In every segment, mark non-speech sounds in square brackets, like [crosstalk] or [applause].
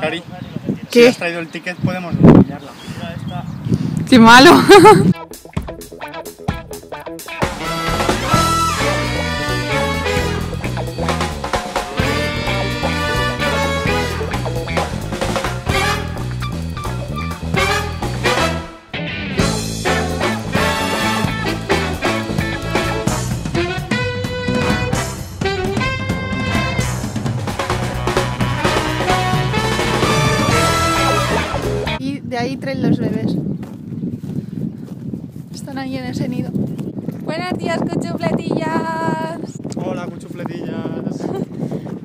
Cari, si ¿Qué? has traído el ticket podemos enseñarla. ¡Qué malo! [laughs] traen los bebés. Están ahí en ese nido. Buenos días, cuchufletillas. Hola, cuchufletillas. [laughs]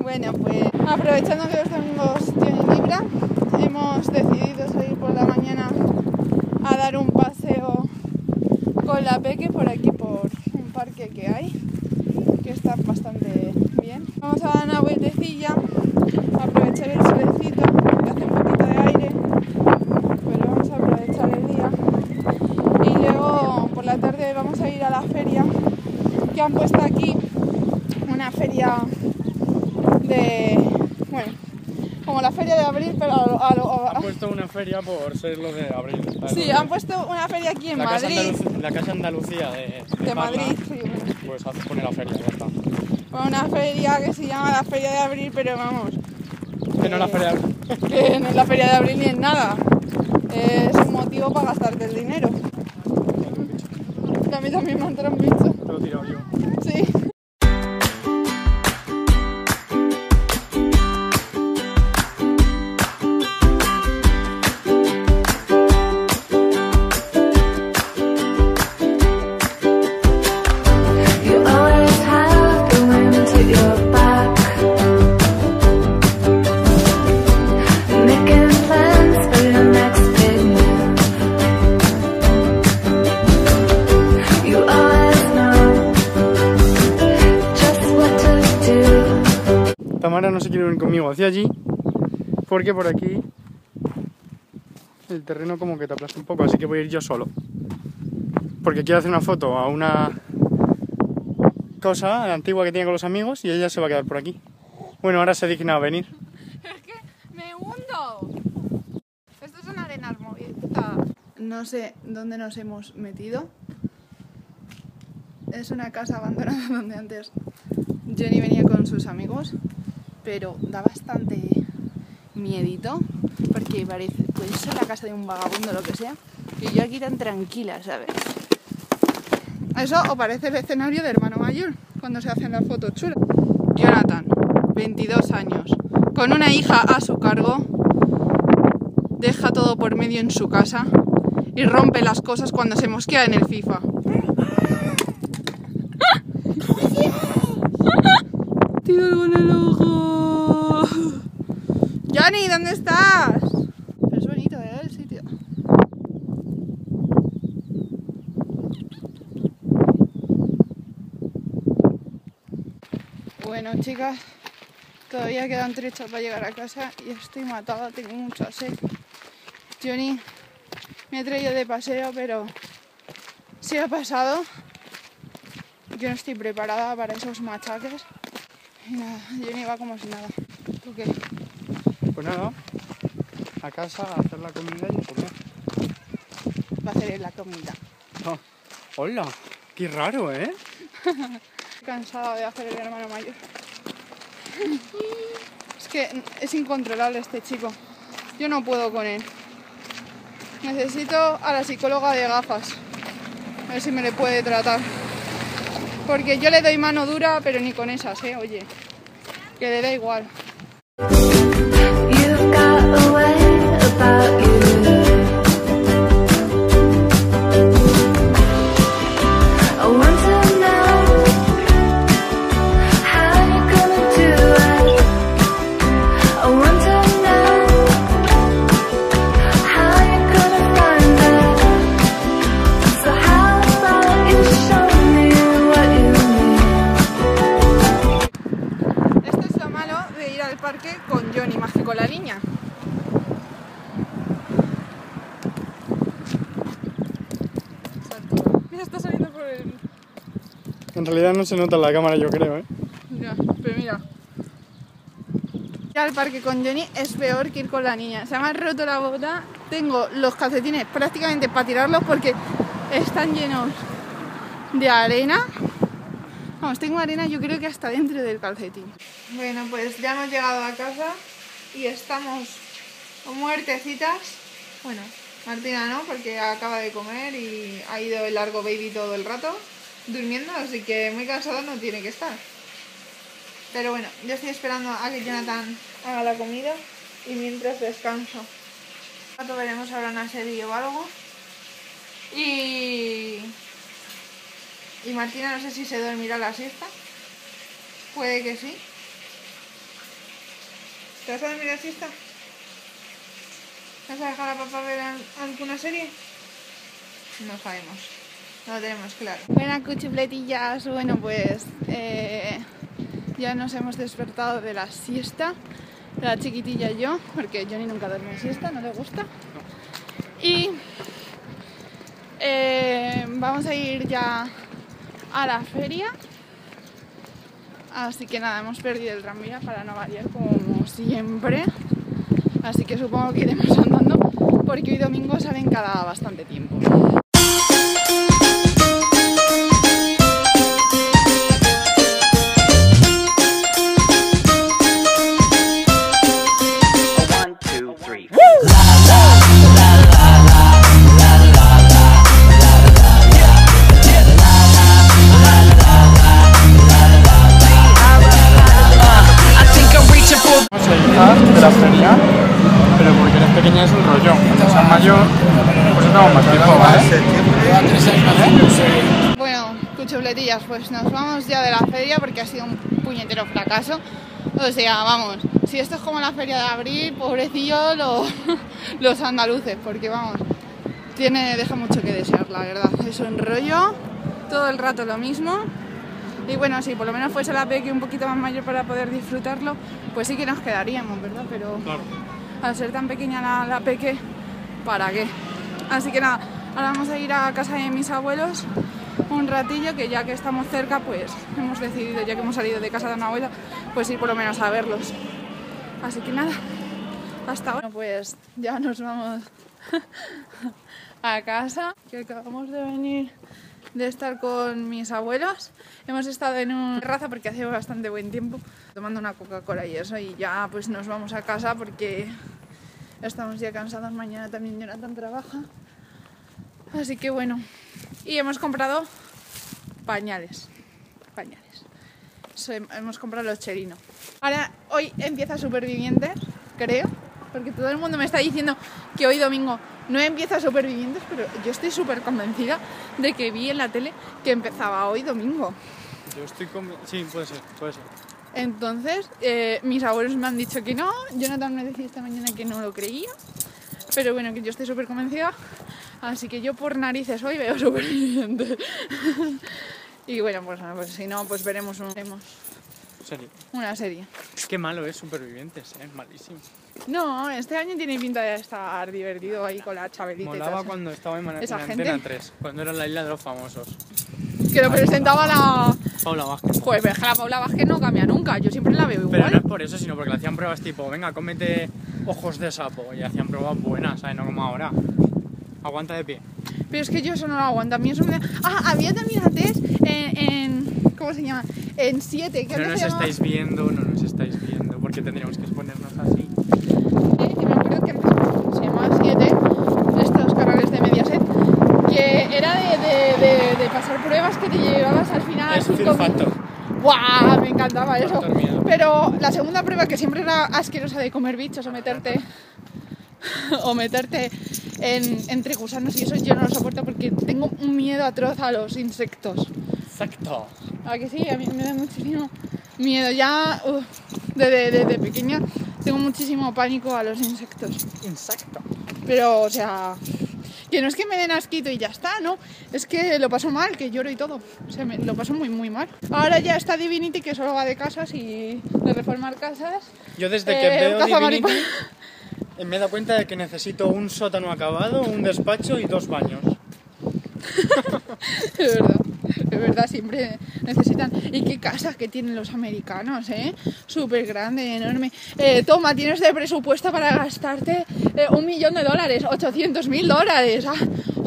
Bueno, pues aprovechando que los domingos tienen libra, hemos decidido salir por la mañana a dar un paseo con la Peque por aquí, por un parque que hay, que está bastante bien. Vamos a dar una vueltecilla, aprovechar el solecito, que hace un poquito de aire, pero vamos a aprovechar el día. Y luego por la tarde vamos a ir a la feria que han puesto aquí, una feria de. Bueno, como la feria de abril, pero a lo- a lo- a- Han puesto una feria por ser lo de abril. Sí, han puesto una feria aquí en la casa, Madrid, Andalucía, la casa Andalucía de, de Parla, Madrid, sí, bueno. Pues hace pone la feria, ya está. Una feria que se llama la feria de abril, pero vamos, Que no la feria. que no es la feria de abril ni es nada. Es un motivo para gastarte el dinero. Que a mí también me ha entrado un bicho. Lo. Sí. Conmigo hacia allí porque por aquí el terreno como que te aplasta un poco, así que voy a ir yo solo. Porque quiero hacer una foto a una cosa antigua que tenía con los amigos y ella se va a quedar por aquí. Bueno, ahora se digna a venir. [laughs] Es que me hundo. Esto es una arena movida. No sé dónde nos hemos metido. Es una casa abandonada [laughs] donde antes Jenny venía con sus amigos, pero da bastante miedito porque parece puede ser la casa de un vagabundo o lo que sea. Y yo aquí tan tranquila, ¿sabes? Eso o parece el escenario de hermano mayor cuando se hacen las fotos chulas. Jonathan, 22 años, con una hija a su cargo, deja todo por medio en su casa y rompe las cosas cuando se mosquea en el FIFA. [laughs] Tío, el gol en el ojo. Johnny, ¿dónde estás? Pero es bonito, ¿eh? El sitio. Bueno, chicas, todavía quedan trechos para llegar a casa y estoy matada, tengo mucha sed. Johnny me ha traído de paseo, pero se ha pasado. Yo no estoy preparada para esos machaques. Y nada, Johnny va como si nada. ¿Tú qué? Pues nada, a casa a hacer la comida y a comer. Va a hacer él la comida. Hola, qué raro, ¿eh? Estoy [laughs] cansada de hacer el hermano mayor. [laughs] Es que es incontrolable este chico. Yo no puedo con él. Necesito a la psicóloga de gafas. A ver si me le puede tratar. Porque yo le doy mano dura, pero ni con esas, ¿eh? Oye. Que le da igual. No se nota en la cámara, yo creo, ¿eh? Ya, pero mira. Ir al parque con Jenny es peor que ir con la niña. Se me ha roto la bota. Tengo los calcetines prácticamente para tirarlos porque están llenos de arena. Vamos, tengo arena yo creo que hasta dentro del calcetín. Bueno, pues ya hemos llegado a casa y estamos muertecitas. Bueno, Martina no, porque acaba de comer y ha ido el largo baby todo el rato durmiendo, así que muy cansado no tiene que estar. Pero bueno, yo estoy esperando a que Jonathan haga la comida y mientras descanso. Rato veremos ahora una serie o algo. Y. Y Martina no sé si se dormirá la siesta. Puede que sí. ¿Te vas a dormir la siesta? ¿Vas a dejar a papá ver al- alguna serie? No sabemos. No lo tenemos claro. Buenas cuchipletillas. Bueno, pues eh, ya nos hemos despertado de la siesta. La chiquitilla y yo, porque Johnny nunca duerme siesta, no le gusta. Y eh, vamos a ir ya a la feria. Así que nada, hemos perdido el tranvía para no variar como siempre. Así que supongo que iremos andando porque hoy domingo salen cada bastante tiempo. Bueno, cuchupletillas, pues nos vamos ya de la feria porque ha sido un puñetero fracaso. O sea, vamos, si esto es como la feria de abril, pobrecillo lo- [laughs] los andaluces, porque vamos, tiene, deja mucho que desear, la verdad. Es un rollo, todo el rato lo mismo. Y bueno, si por lo menos fuese la peque un poquito más mayor para poder disfrutarlo, pues sí que nos quedaríamos, ¿verdad? Pero Claro. al ser tan pequeña la, la peque, ¿para qué? Así que nada, ahora vamos a ir a casa de mis abuelos un ratillo, que ya que estamos cerca, pues hemos decidido, ya que hemos salido de casa de una abuela, pues ir por lo menos a verlos. Así que nada, hasta ahora. Pues ya nos vamos [laughs] a casa, que acabamos de venir de estar con mis abuelos. Hemos estado en una terraza porque hace bastante buen tiempo, tomando una Coca-Cola y eso, y ya pues nos vamos a casa porque estamos ya cansados. Mañana también Jonathan trabaja. Así que bueno, y hemos comprado pañales. Pañales. Hemos comprado los cherinos. Ahora, hoy empieza Supervivientes, creo, porque todo el mundo me está diciendo que hoy domingo no empieza Supervivientes, pero yo estoy súper convencida de que vi en la tele que empezaba hoy domingo. Yo estoy con... Sí, puede ser, puede ser. Entonces, eh, mis abuelos me han dicho que no. Jonathan me decía esta mañana que no lo creía. Pero bueno, que yo estoy súper convencida. Así que yo por narices hoy veo superviviente. [laughs] y bueno, pues, pues si no, pues veremos un- Serio. una serie. Qué malo es Supervivientes, ¿eh? es malísimo. No, este año tiene pinta de estar divertido ahí con la chabelita Molaba cuando estaba en, Esa en gente. Antena 3, cuando era la isla de los famosos. Que lo presentaba la... Paula Vázquez. Joder, pero es que la Paula Vázquez no cambia nunca. Yo siempre la veo igual. Pero no es por eso, sino porque le hacían pruebas tipo, venga, cómete ojos de sapo. Y hacían pruebas buenas, ¿sabes? No como ahora. Aguanta de pie. Pero es que yo eso no lo aguanto. A mí eso me da- Ah, había también a test en, en- ¿Cómo se llama? En 7. No nos estáis viendo, no nos estáis viendo, porque tendríamos que exponernos así. Que me acuerdo que se llamaba 7, estos canales de Mediaset, que era de, de, de, de pasar pruebas que te llevabas al final. Es Factor. ¡Guau! Me encantaba eso. Pero la segunda prueba, que siempre era asquerosa de comer bichos o meterte. [laughs] o meterte en, entre gusanos y eso, yo no lo soporto porque tengo un miedo atroz a los insectos. Exacto. ¿A que sí? A mí me da muchísimo miedo. Ya desde, desde pequeña tengo muchísimo pánico a los insectos. Insecto. Pero, o sea, que no es que me den asquito y ya está, ¿no? Es que lo paso mal, que lloro y todo. O sea, me- lo paso muy, muy mal. Ahora ya está Divinity, que solo va de casas y de reformar casas. Yo desde que Eh, veo caza Divinity mariposa. Me he dado cuenta de que necesito un sótano acabado, un despacho y dos baños. [laughs] Es verdad, es verdad, siempre necesitan. ¿Y qué casas que tienen los americanos, eh? Súper grande, enorme. Eh, toma, tienes de presupuesto para gastarte eh, un millón de dólares, 800 mil dólares. Ah,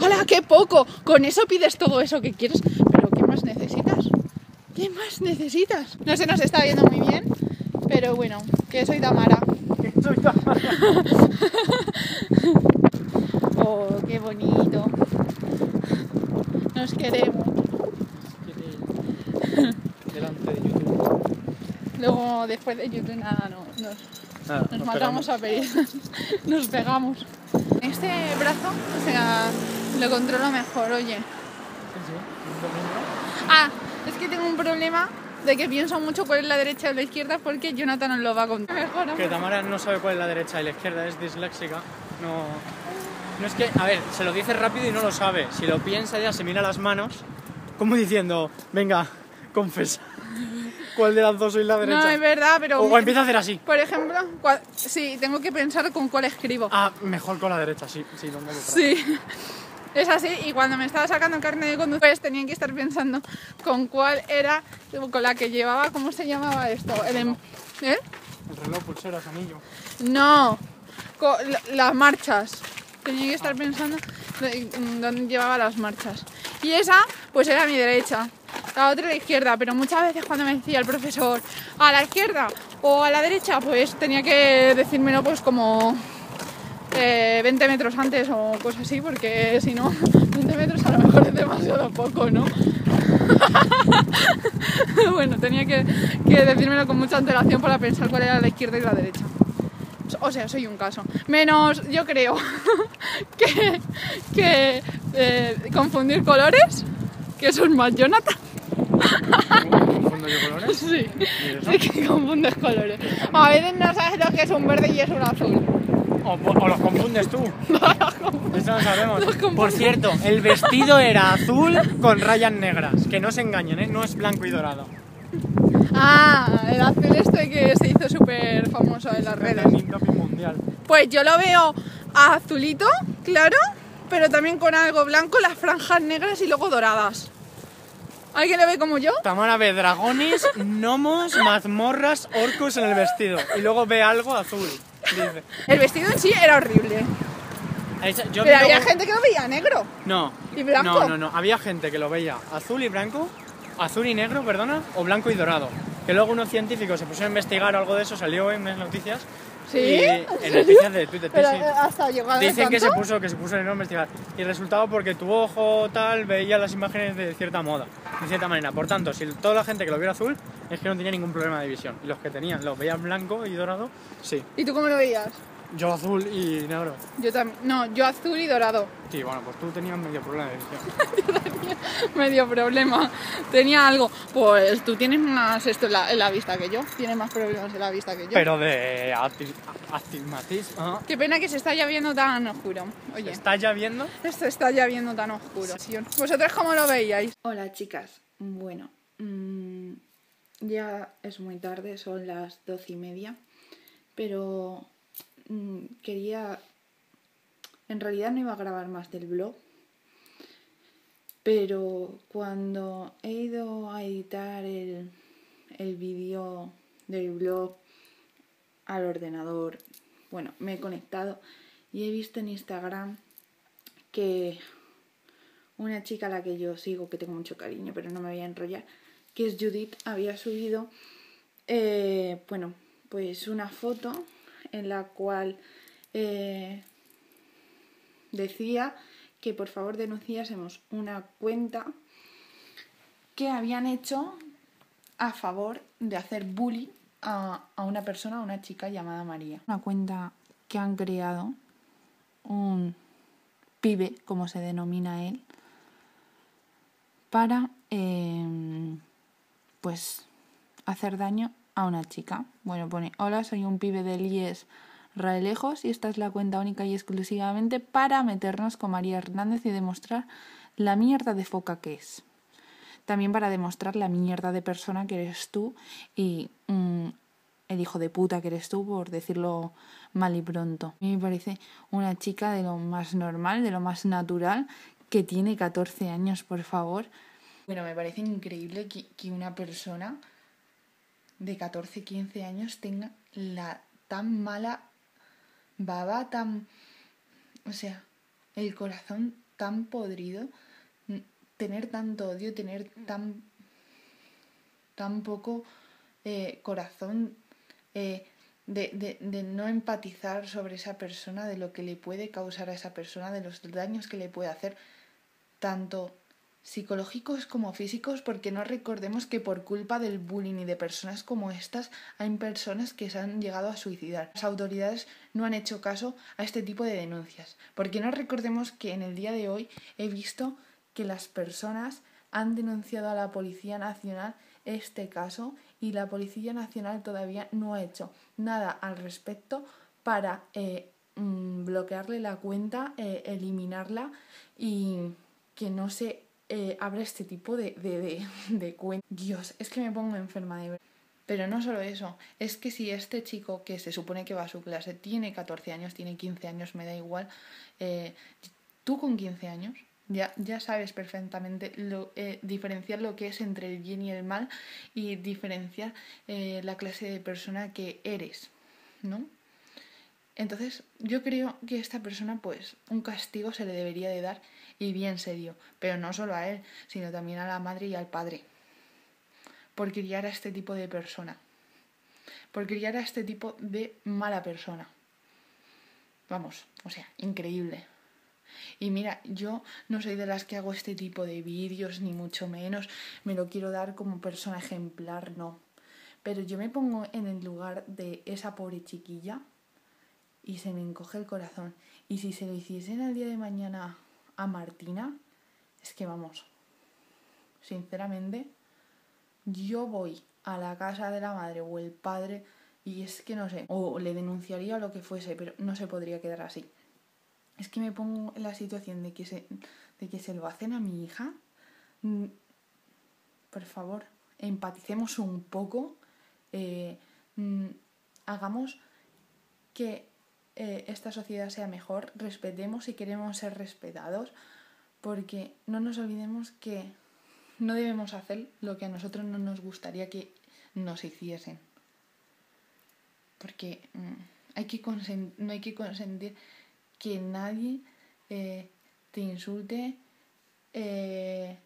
¡Hola, qué poco! Con eso pides todo eso que quieres. Pero ¿qué más necesitas? ¿Qué más necesitas? No se nos está viendo muy bien, pero bueno, que soy Tamara. [laughs] Oh, qué bonito. Nos queremos. Delante de YouTube. Luego, después de YouTube, nada, no, nos, nos nos matamos a pedir. [laughs] nos pegamos. Este brazo, o sea, lo controlo mejor, oye. Sí, sí, un domingo. Ah, es que tengo un problema de que pienso mucho cuál es la derecha o la izquierda porque Jonathan nos lo va a contar. Mejor, Que Tamara no sabe cuál es la derecha y la izquierda, es disléxica. No, no es que, a ver, se lo dice rápido y no lo sabe. Si lo piensa ya se mira las manos, como diciendo, venga, confesa. ¿Cuál de las dos soy la derecha? No, es verdad, pero... o, empieza a hacer así. Por ejemplo, cua- sí, tengo que pensar con cuál escribo. Ah, mejor con la derecha, sí, sí, donde lo Sí, es así. Y cuando me estaba sacando carne de conducir, pues tenía que estar pensando con cuál era, con la que llevaba, ¿cómo se llamaba esto? El em- ¿Eh? El reloj, pulseras, anillo. No, la- las marchas. Tenía que estar pensando de- mm, dónde llevaba las marchas. Y esa, pues era a mi derecha. La otra a la izquierda, pero muchas veces cuando me decía el profesor a la izquierda o a la derecha, pues tenía que decírmelo pues como eh, 20 metros antes o cosas así, porque si no, [laughs] 20 metros a lo mejor es demasiado poco, ¿no? [laughs] bueno, tenía que, que decírmelo con mucha antelación para pensar cuál era la izquierda y la derecha. O sea, soy un caso. Menos, yo creo, [laughs] que, que eh, confundir colores, que eso es más Jonathan. ¿Confundo yo colores? Sí, sí que confundes colores. A veces no sabes lo que es un verde y es un azul. O, o los confundes tú. [laughs] Eso no sabemos. Los. Por cierto, el vestido era azul con rayas negras. Que no se engañen, ¿eh? No es blanco y dorado. Ah, el azul este que se hizo súper famoso en las redes. Mundial. Pues yo lo veo azulito, claro, pero también con algo blanco, las franjas negras y luego doradas. ¿Alguien lo ve como yo? Tamara ve dragones, gnomos, mazmorras, orcos en el vestido. Y luego ve algo azul. Dice. El vestido en sí era horrible. Esa- Yo Pero había luego- gente que lo veía negro. No. ¿Y blanco? No, no, no. Había gente que lo veía azul y blanco, azul y negro, perdona, o blanco y dorado. Que luego unos científicos se pusieron a investigar o algo de eso, salió en las noticias. ¿Sí? Y en noticias de Twitter, Pero sí. eh, hasta Dicen que se puso que se puso a investigar. Y el resultado porque tu ojo tal veía las imágenes de cierta moda, de cierta manera. Por tanto, si toda la gente que lo viera azul es que no tenía ningún problema de visión. Y los que tenían, lo veían blanco y dorado, sí. ¿Y tú cómo lo veías? Yo azul y negro. Yo también. No, yo azul y dorado. Sí, bueno, pues tú tenías medio problema de visión. [laughs] Medio problema. Tenía algo. Pues tú tienes más esto en la, en la vista que yo. Tienes más problemas en la vista que yo. Pero de ati- astigmatismo. Qué pena que se está ya viendo tan oscuro. Oye. ¿Está ya viendo? Esto está ya viendo tan oscuro. ¿Vosotros cómo lo veíais? Hola chicas. Bueno, mm, ya es muy tarde, son las doce y media, pero mm, quería... En realidad no iba a grabar más del blog, pero cuando he ido a editar el, el vídeo del blog al ordenador, bueno, me he conectado y he visto en Instagram que una chica a la que yo sigo, que tengo mucho cariño, pero no me voy a enrollar, que es Judith, había subido, eh, bueno, pues una foto en la cual eh, decía que por favor denunciásemos una cuenta que habían hecho a favor de hacer bullying a, una persona, a una chica llamada María. Una cuenta que han creado un pibe, como se denomina él, para eh, pues hacer daño a una chica. Bueno, pone, hola, soy un pibe del IES Raelejos y esta es la cuenta única y exclusivamente para meternos con María Hernández y demostrar la mierda de foca que es. También para demostrar la mierda de persona que eres tú y mm, el hijo de puta que eres tú, por decirlo mal y pronto. A mí me parece una chica de lo más normal, de lo más natural, que tiene 14 años, por favor. Bueno, me parece increíble que una persona de 14, 15 años tenga la tan mala baba, tan... O sea, el corazón tan podrido, n- tener tanto odio, tener tan... tan poco eh, corazón eh, de, de, de no empatizar sobre esa persona, de lo que le puede causar a esa persona, de los daños que le puede hacer, tanto psicológicos como físicos, porque no recordemos que por culpa del bullying y de personas como estas hay personas que se han llegado a suicidar. Las autoridades no han hecho caso a este tipo de denuncias, porque no recordemos que en el día de hoy he visto que las personas han denunciado a la Policía Nacional este caso y la Policía Nacional todavía no ha hecho nada al respecto para eh, mm, bloquearle la cuenta, eh, eliminarla y que no se eh, este tipo de, de, de, de. Dios, es que me pongo enferma de verdad. Pero no solo eso, es que si este chico que se supone que va a su clase tiene 14 años, tiene 15 años, me da igual, eh, tú con 15 años ya, ya sabes perfectamente lo, eh, diferenciar lo que es entre el bien y el mal y diferenciar eh, la clase de persona que eres, ¿no? Entonces, yo creo que a esta persona, pues, un castigo se le debería de dar y bien serio, pero no solo a él, sino también a la madre y al padre, por criar a este tipo de persona, por criar a este tipo de mala persona. Vamos, o sea, increíble. Y mira, yo no soy de las que hago este tipo de vídeos, ni mucho menos. Me lo quiero dar como persona ejemplar, no. Pero yo me pongo en el lugar de esa pobre chiquilla y se me encoge el corazón. Y si se lo hiciesen el día de mañana a Martina, es que vamos, sinceramente, yo voy a la casa de la madre o el padre y es que no sé, o le denunciaría o lo que fuese, pero no se podría quedar así es que me pongo en la situación de que se, de que se lo hacen a mi hija. Mm, Por favor, empaticemos un poco, eh, mm, hagamos que eh, esta sociedad sea mejor, respetemos y queremos ser respetados, porque no nos olvidemos que no debemos hacer lo que a nosotros no nos gustaría que nos hiciesen. Porque mm, hay que no hay que consentir que nadie eh, te insulte, eh,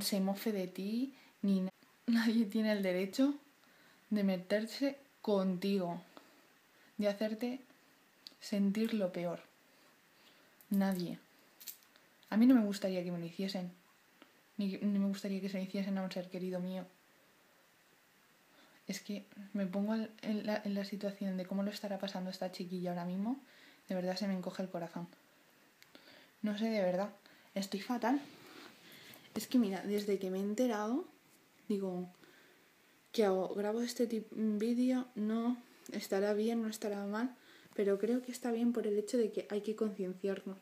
se mofe de ti, ni na- nadie tiene el derecho de meterse contigo, de hacerte sentir lo peor. Nadie. A mí no me gustaría que me lo hiciesen, ni, me gustaría que se lo hiciesen a un ser querido mío. Es que me pongo en la, situación de cómo lo estará pasando esta chiquilla ahora mismo de verdad se me encoge el corazón. No sé, de verdad. Estoy fatal. Es que mira, desde que me he enterado, digo, ¿qué hago? ¿Grabo este tip- vídeo? No, estará bien, no estará mal, pero creo que está bien por el hecho de que hay que concienciarnos.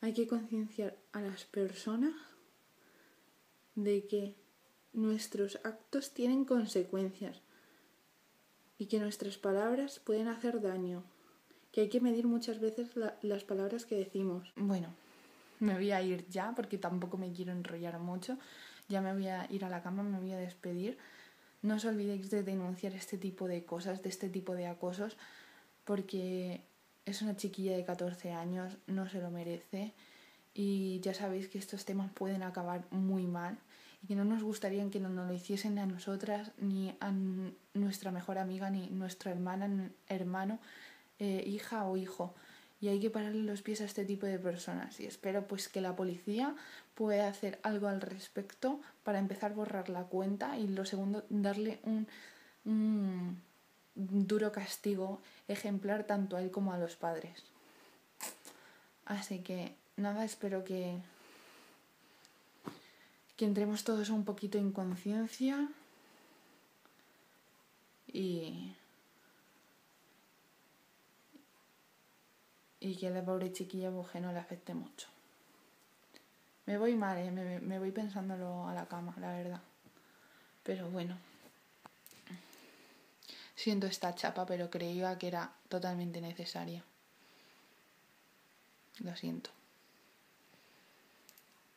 Hay que concienciar a las personas de que nuestros actos tienen consecuencias y que nuestras palabras pueden hacer daño que hay que medir muchas veces la- las palabras que decimos. Bueno, me voy a ir ya porque tampoco me quiero enrollar mucho. Ya me voy a ir a la cama, me voy a despedir. No os olvidéis de denunciar este tipo de cosas, de este tipo de acosos, porque es una chiquilla de 14 años, no se lo merece. Y ya sabéis que estos temas pueden acabar muy mal y que no nos gustaría que no nos lo hiciesen a nosotras, ni a nuestra mejor amiga, ni nuestra hermana, hermano, eh, hija o hijo. Y hay que pararle los pies a este tipo de personas. Y espero pues que la policía pueda hacer algo al respecto para empezar a borrar la cuenta y lo segundo, darle un duro castigo ejemplar tanto a él como a los padres. Así que nada, espero que, que entremos todos un poquito en conciencia y, y que la pobre chiquilla pues, no le afecte mucho. Me voy mal, ¿eh? me, me voy pensándolo a la cama, la verdad. Pero bueno. Siento esta chapa, pero creía que era totalmente necesaria. Lo siento.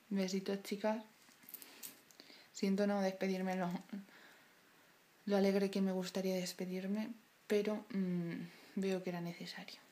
Besitos, chicas. Siento no despedirme lo, lo alegre que me gustaría despedirme, pero mm, veo que era necesario.